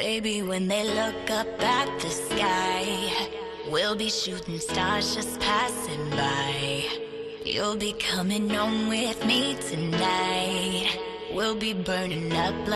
Baby, when they look up at the sky, we'll be shooting stars just passing by. You'll be coming home with me tonight. We'll be burning up like